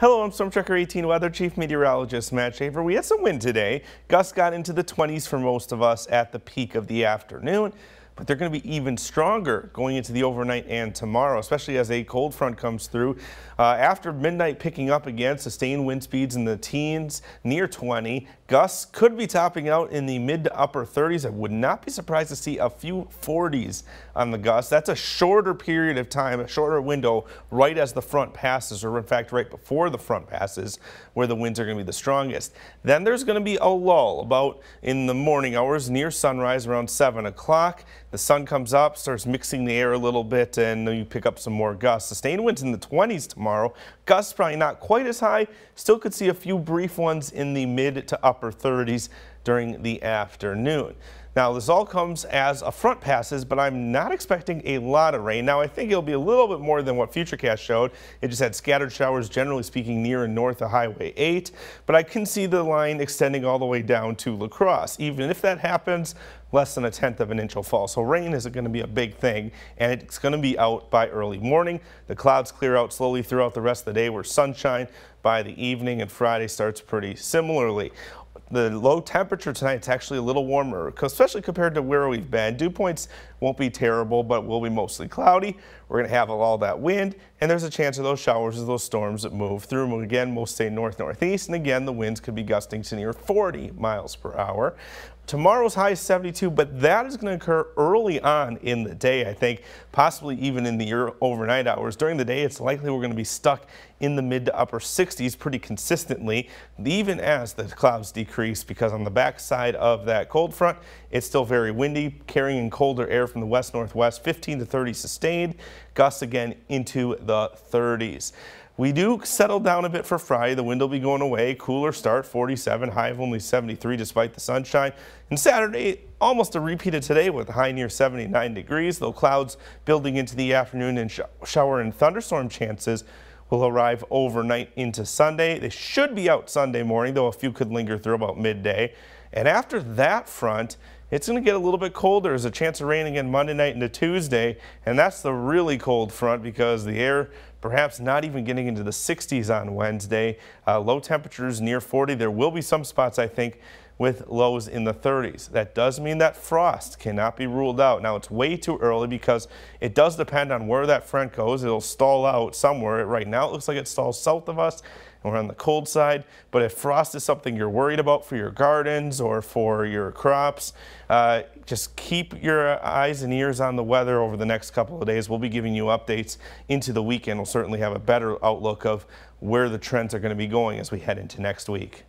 Hello, I'm Storm Tracker 18 Weather Chief Meteorologist Matt Schaefer. We had some wind today. Gusts got into the 20s for most of us at the peak of the afternoon but they're going to be even stronger going into the overnight and tomorrow, especially as a cold front comes through. Uh, after midnight picking up again, sustained wind speeds in the teens, near 20. Gusts could be topping out in the mid to upper 30s. I would not be surprised to see a few 40s on the gusts. That's a shorter period of time, a shorter window right as the front passes, or in fact right before the front passes, where the winds are going to be the strongest. Then there's going to be a lull about in the morning hours near sunrise around 7 o'clock. The sun comes up, starts mixing the air a little bit, and you pick up some more gusts. Sustained winds in the 20s tomorrow. Gusts probably not quite as high. Still could see a few brief ones in the mid to upper 30s during the afternoon. Now, this all comes as a front passes, but I'm not expecting a lot of rain. Now, I think it'll be a little bit more than what Futurecast showed. It just had scattered showers, generally speaking, near and north of Highway 8, but I can see the line extending all the way down to La Crosse. Even if that happens, less than a tenth of an inch will fall. So rain isn't going to be a big thing, and it's going to be out by early morning. The clouds clear out slowly throughout the rest of the day. We're sunshine by the evening, and Friday starts pretty similarly the low temperature tonight, it's actually a little warmer, especially compared to where we've been. Dew points won't be terrible, but will be mostly cloudy. We're going to have all that wind, and there's a chance of those showers of those storms that move through. Again, most stay north-northeast, and again, the winds could be gusting to near 40 miles per hour. Tomorrow's high is 72, but that is going to occur early on in the day, I think, possibly even in the overnight hours. During the day, it's likely we're going to be stuck in the mid to upper 60s pretty consistently, even as the clouds decrease, because on the backside of that cold front, it's still very windy, carrying in colder air from the west northwest, 15 to 30 sustained, gusts again into the 30s. We do settle down a bit for Friday. The wind will be going away. Cooler start, 47, high of only 73 despite the sunshine. And Saturday, almost a repeat of today with high near 79 degrees, though clouds building into the afternoon and sh shower and thunderstorm chances will arrive overnight into Sunday. They should be out Sunday morning, though a few could linger through about midday. And after that front, it's going to get a little bit colder. There's a chance of rain again Monday night into Tuesday, and that's the really cold front because the air perhaps not even getting into the 60s on Wednesday. Uh, low temperatures near 40. There will be some spots, I think, with lows in the 30s. That does mean that frost cannot be ruled out. Now, it's way too early because it does depend on where that front goes. It'll stall out somewhere. Right now, it looks like it stalls south of us and we're on the cold side. But if frost is something you're worried about for your gardens or for your crops, uh, just keep your eyes and ears on the weather over the next couple of days. We'll be giving you updates into the weekend. We'll certainly have a better outlook of where the trends are going to be going as we head into next week.